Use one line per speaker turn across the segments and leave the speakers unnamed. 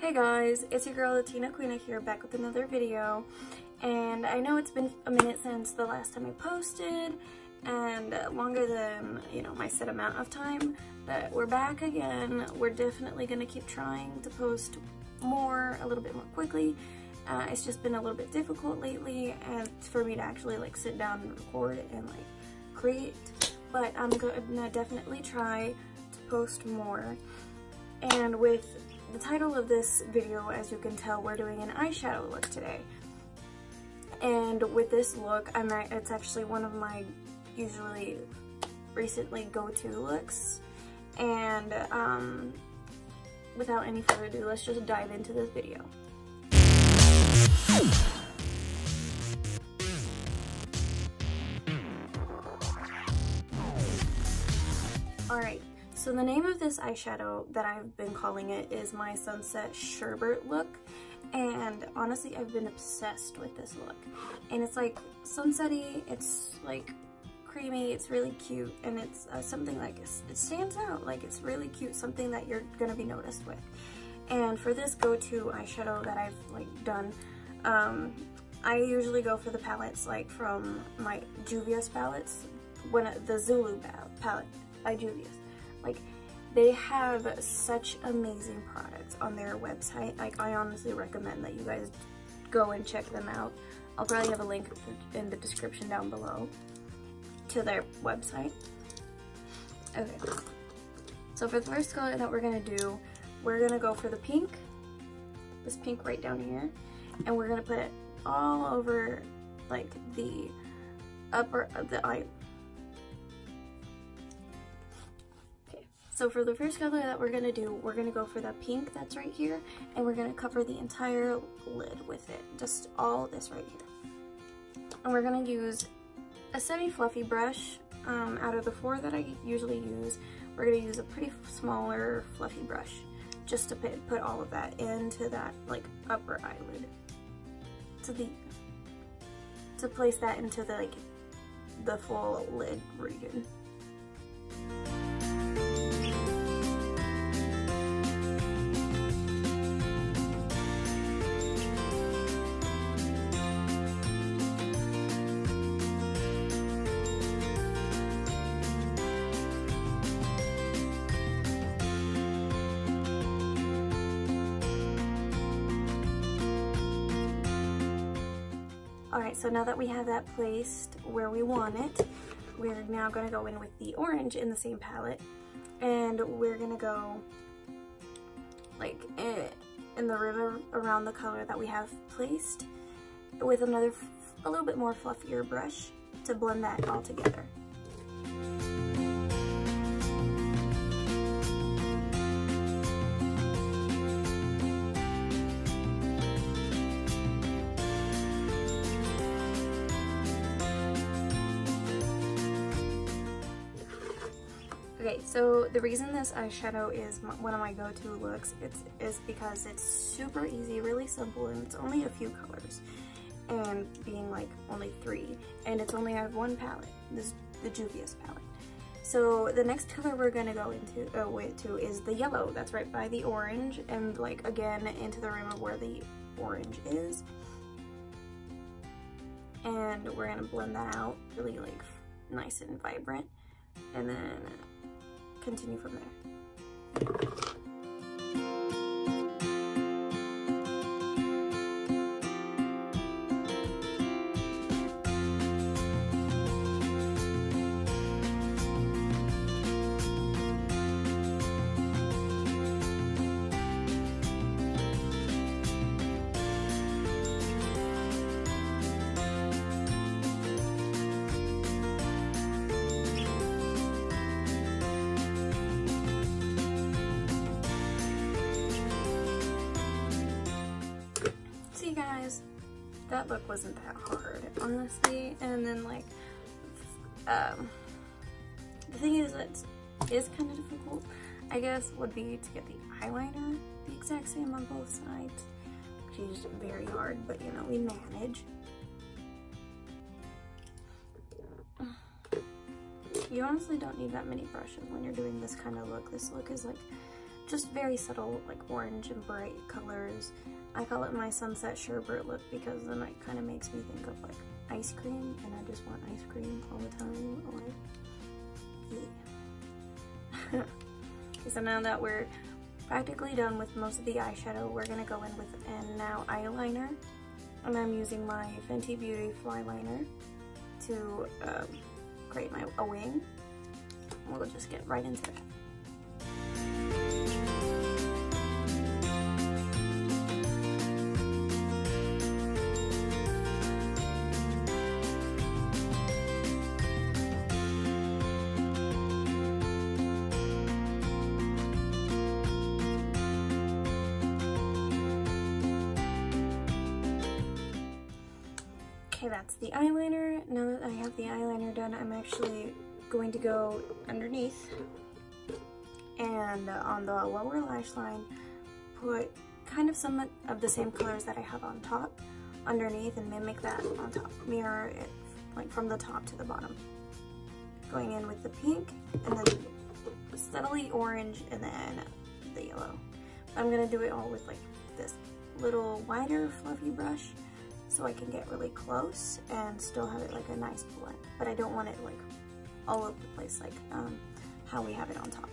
Hey guys, it's your girl Latina Queena here back with another video. And I know it's been a minute since the last time I posted and longer than you know my set amount of time but we're back again. We're definitely gonna keep trying to post more a little bit more quickly. Uh, it's just been a little bit difficult lately and for me to actually like sit down and record and like create but I'm gonna definitely try to post more. And with the title of this video, as you can tell, we're doing an eyeshadow look today. And with this look, I'm at, it's actually one of my usually recently go-to looks. And um, without any further ado, let's just dive into this video. Alright, so the name of this eyeshadow that I've been calling it is my Sunset Sherbet look. And honestly, I've been obsessed with this look. And it's like sunsetty, it's like creamy, it's really cute, and it's uh, something like, it stands out. Like it's really cute, something that you're gonna be noticed with. And for this go-to eyeshadow that I've like done, um, I usually go for the palettes like from my Juvia's palettes, when the Zulu palette by Juvia's. Like, they have such amazing products on their website. Like, I honestly recommend that you guys go and check them out. I'll probably have a link in the description down below to their website. Okay. So for the first color that we're gonna do, we're gonna go for the pink. This pink right down here. And we're gonna put it all over like the upper of the eye So for the first color that we're gonna do, we're gonna go for the pink that's right here, and we're gonna cover the entire lid with it, just all this right here. And we're gonna use a semi-fluffy brush um, out of the four that I usually use. We're gonna use a pretty smaller fluffy brush just to put, put all of that into that like upper eyelid. To the, to place that into the like the full lid region. Alright, so now that we have that placed where we want it, we're now to go in with the orange in the same palette. And we're to go like eh, in the river around the color that we have placed with another, a little bit more fluffier brush to blend that all together. So the reason this eyeshadow is one of my go-to looks it's, is because it's super easy, really simple, and it's only a few colors. And being like only three. And it's only out of one palette, this the Juvia's palette. So the next color we're gonna go into uh, wait, to is the yellow. That's right by the orange, and like again into the rim of where the orange is. And we're gonna blend that out really like nice and vibrant. And then continue from there. That look wasn't that hard, honestly. And then like, um, the thing is that is kind of difficult, I guess, would be to get the eyeliner the exact same on both sides, which is very hard, but you know, we manage. You honestly don't need that many brushes when you're doing this kind of look. This look is like just very subtle like orange and bright colors. I call it my sunset sherbet look because then it kind of makes me think of like ice cream and I just want ice cream all the time. Like, yeah. so now that we're practically done with most of the eyeshadow, we're gonna go in with an now eyeliner. And I'm using my Fenty Beauty Fly Liner to um, create my a wing. We'll just get right into it. Okay, that's the eyeliner. Now that I have the eyeliner done, I'm actually going to go underneath and on the lower lash line, put kind of some of the same colors that I have on top underneath and mimic that on top. Mirror it like from the top to the bottom. Going in with the pink and then steadily orange and then the yellow. I'm gonna do it all with like this little wider fluffy brush so I can get really close and still have it like a nice blend. But I don't want it like all over the place like um, how we have it on top.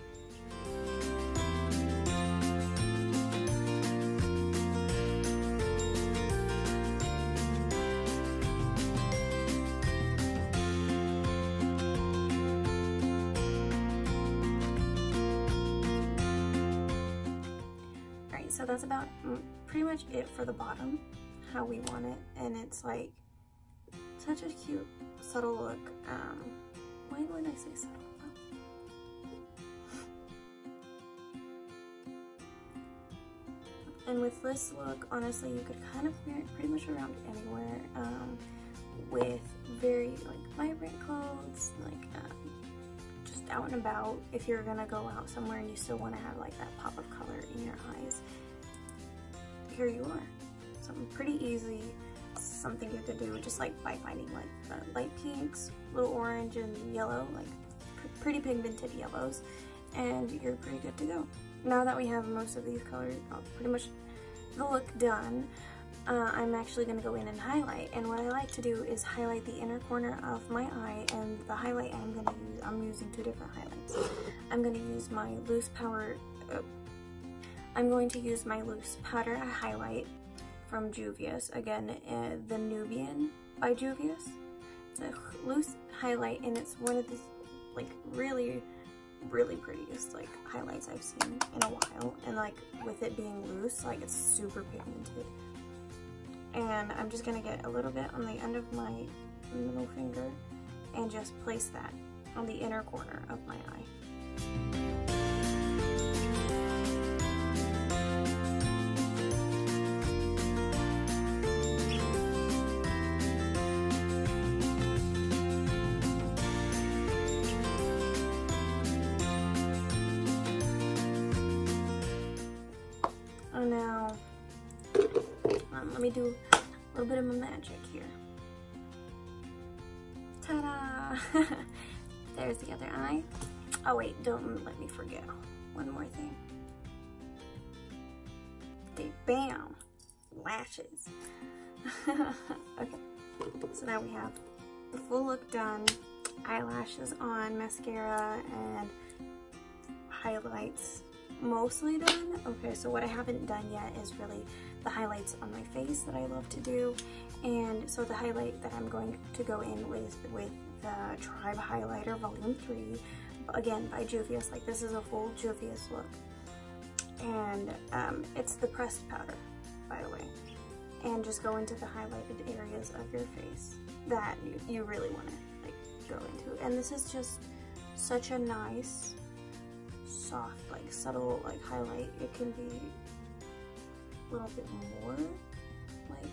So that's about mm, pretty much it for the bottom how we want it and it's like such a cute subtle look. Um why would i say subtle? And with this look honestly you could kind of wear it pretty much around anywhere um, with very like vibrant clothes like um, just out and about. If you're gonna go out somewhere and you still want to have like that pop of color in your eyes here you are something pretty easy, something you could do just like by finding like light pinks, little orange and yellow, like pretty pigmented yellows, and you're pretty good to go. Now that we have most of these colors, uh, pretty much the look done, uh, I'm actually going to go in and highlight. And what I like to do is highlight the inner corner of my eye and the highlight I'm going to use, I'm using two different highlights. I'm going to use my loose power, uh, I'm going to use my loose powder highlight from Juvia's. Again, uh, the Nubian by Juvia's. It's a loose highlight and it's one of the like really, really prettiest like highlights I've seen in a while. And like with it being loose, like it's super pigmented. And I'm just gonna get a little bit on the end of my middle finger and just place that on the inner corner of my eye. Me do a little bit of magic here. Ta-da! There's the other eye. Oh wait, don't let me forget one more thing. Bam! Lashes. okay, so now we have the full look done, eyelashes on, mascara, and highlights mostly done. Okay, so what I haven't done yet is really the highlights on my face that I love to do. And so the highlight that I'm going to go in with, with the Tribe Highlighter Volume 3, again by Juvia's, like this is a full Juvia's look. And um, it's the pressed powder, by the way. And just go into the highlighted areas of your face that you, you really want to like go into. And this is just such a nice soft, like subtle, like highlight. It can be a little bit more, like,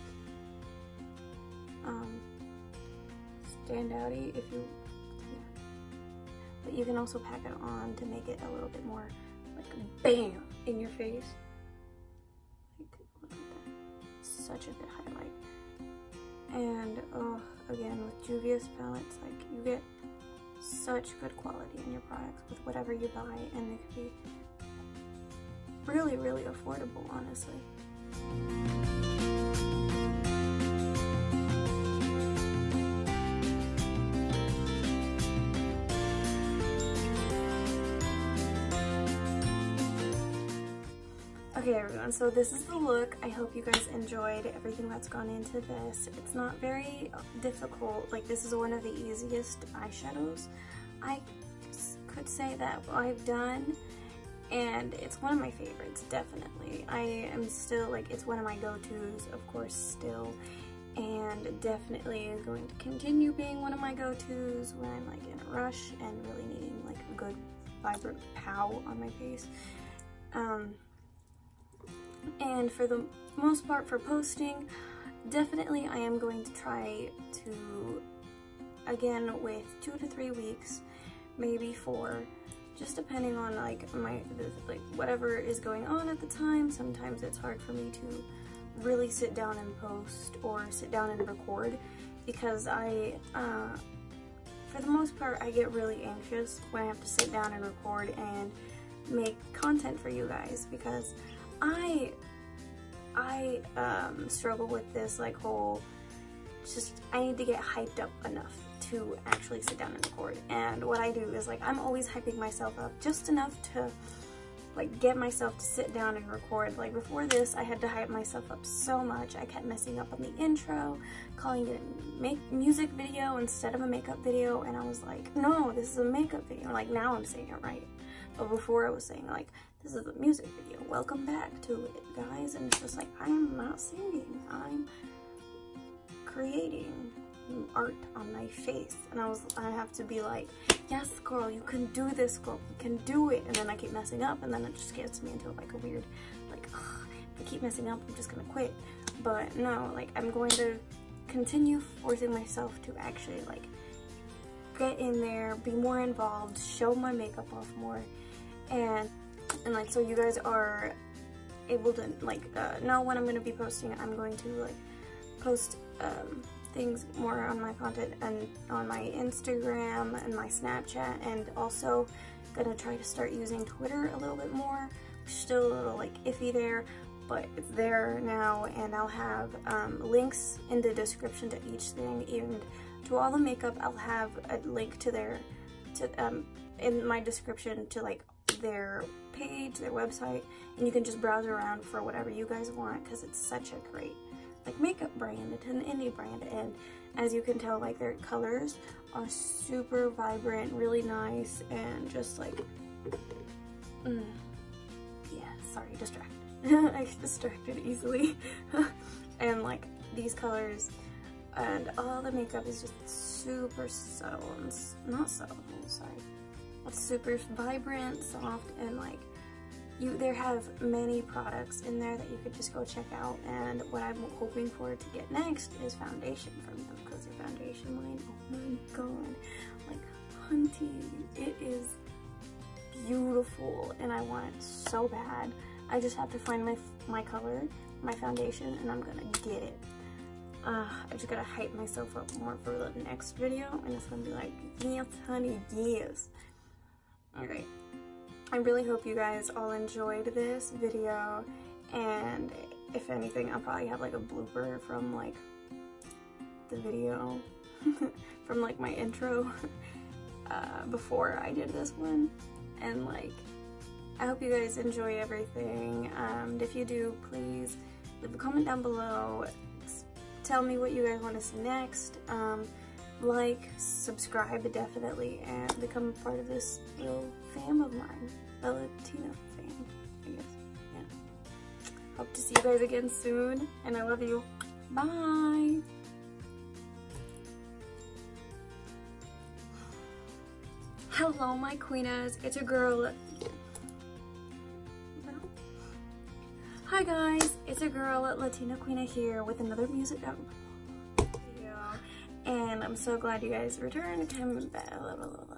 um, stand outy if you, yeah. But you can also pack it on to make it a little bit more, like, BAM! in your face. Like, look at that. Such a good highlight. And, oh, again, with Juvia's palettes, like, you get such good quality in your products with whatever you buy and it could be really, really affordable, honestly. Okay everyone, so this is the look. I hope you guys enjoyed everything that's gone into this. It's not very difficult, like this is one of the easiest eyeshadows I could say that I've done and it's one of my favorites, definitely. I am still, like, it's one of my go-tos, of course, still, and definitely is going to continue being one of my go-tos when I'm, like, in a rush and really needing, like, a good, vibrant pow on my face. Um, and for the most part for posting, definitely I am going to try to, again, with two to three weeks, maybe four, just depending on like my, like whatever is going on at the time. Sometimes it's hard for me to really sit down and post or sit down and record because I, uh, for the most part, I get really anxious when I have to sit down and record and make content for you guys because I I um, struggle with this like whole just I need to get hyped up enough to actually sit down and record. And what I do is like I'm always hyping myself up just enough to like get myself to sit down and record. Like before this I had to hype myself up so much. I kept messing up on the intro calling it a make music video instead of a makeup video. And I was like no this is a makeup video. Like now I'm saying it right but before I was saying like this is a music video. Welcome back to it, guys. And it's just like, I'm not singing. I'm creating art on my face. And I was, I have to be like, yes, girl, you can do this, girl. You can do it. And then I keep messing up. And then it just gets me into like a weird, like, ugh, I keep messing up, I'm just to quit. But no, like, I'm going to continue forcing myself to actually, like, get in there, be more involved, show my makeup off more. And and like so you guys are able to like uh, know when I'm going to be posting. I'm going to like post um, things more on my content and on my Instagram and my Snapchat and also gonna try to start using Twitter a little bit more. Still a little like iffy there, but it's there now and I'll have um, links in the description to each thing and to all the makeup I'll have a link to their to um in my description to like their page, their website, and you can just browse around for whatever you guys want because it's such a great like makeup brand. It's an indie brand and as you can tell like their colors are super vibrant, really nice and just like mm, yeah, sorry, distracted. I get distracted easily. and like these colors and all the makeup is just super subtle and not subtle, sorry super vibrant, soft, and like you there have many products in there that you could just go check out and what I'm hoping for to get next is foundation from them because their foundation line, oh my god, like hunty, it is beautiful and I want it so bad. I just have to find my my color, my foundation, and I'm gonna get it. Uh, I just gotta hype myself up more for the next video and it's gonna be like, yes honey, yes. Alright, I really hope you guys all enjoyed this video and if anything I'll probably have like a blooper from like the video from like my intro uh, before I did this one. And like I hope you guys enjoy everything. And if you do please leave a comment down below. Tell me what you guys want to see next. Um, like, subscribe definitely, and become part of this little fam of mine, the Latina fam, I guess, yeah. Hope to see you guys again soon, and I love you. Bye! Hello, my queenas. It's a girl. Hi guys, it's a girl, Latina Queena here with another music and I'm so glad you guys returned. Blah, blah, blah,